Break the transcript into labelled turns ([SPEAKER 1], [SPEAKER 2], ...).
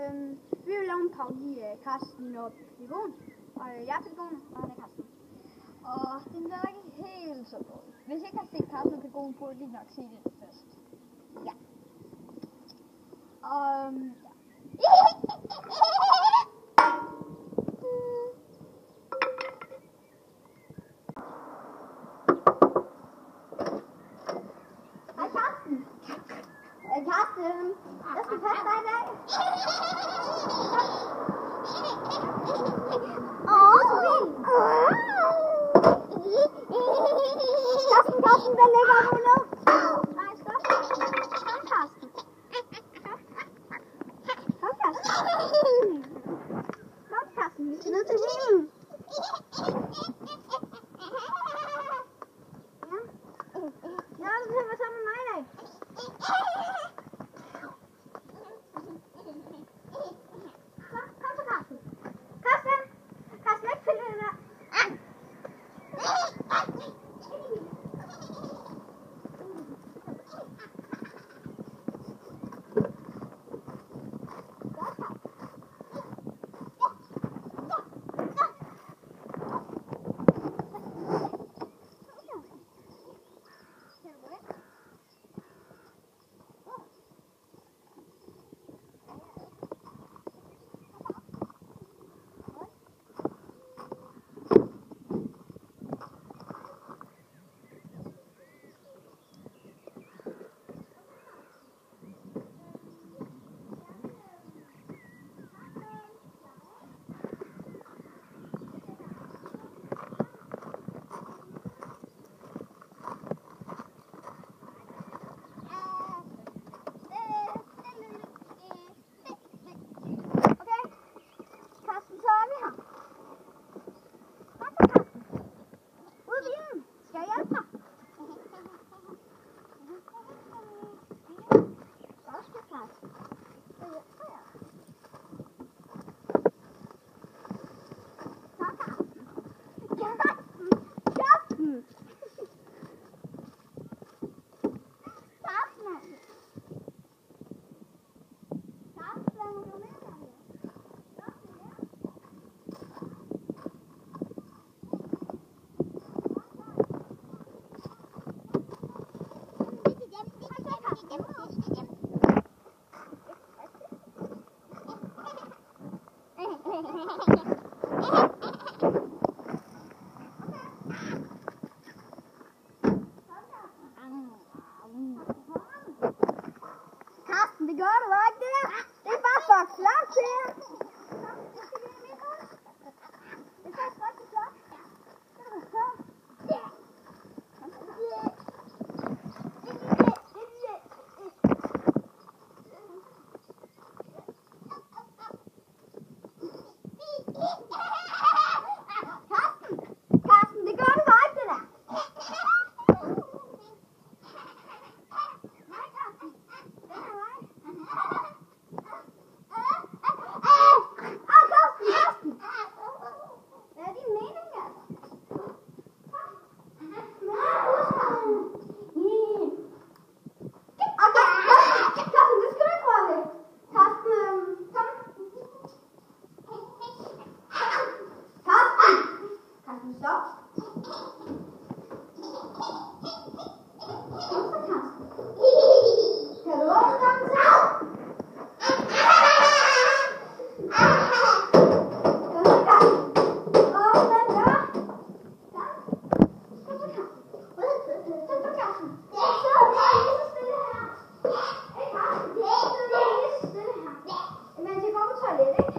[SPEAKER 1] øhm, vi vil lave en parodi af Karsten og Pædagogen. Og øh, jeg er Pædagogen, og han er Karsten.
[SPEAKER 2] Og den er ikke helt så god. Hvis I ikke har set Carsten og Pædagogen, burde I lige nok se den først.
[SPEAKER 1] Ja.
[SPEAKER 2] Og, øhm,
[SPEAKER 1] Hej Şey Bakın. did it.